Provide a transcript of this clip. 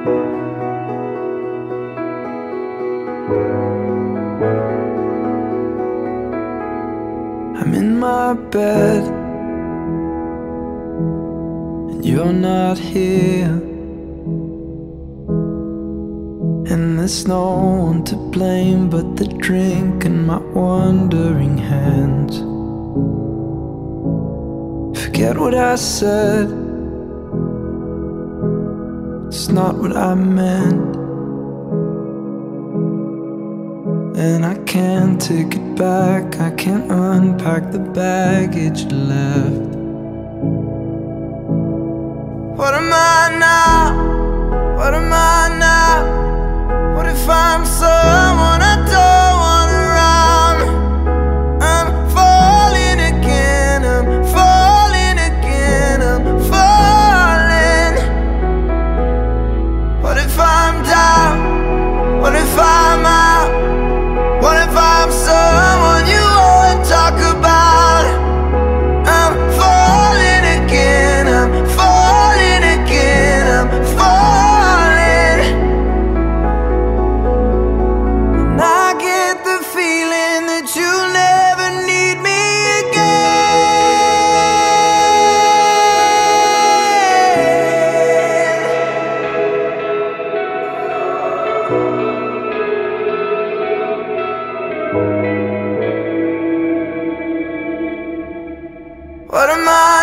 I'm in my bed And you're not here. And there's no one to blame But the drink and my wandering hands. Forget what I said. It's not what I meant. And I can't take it back. I can't unpack the baggage left. What am I now? What am I What am I?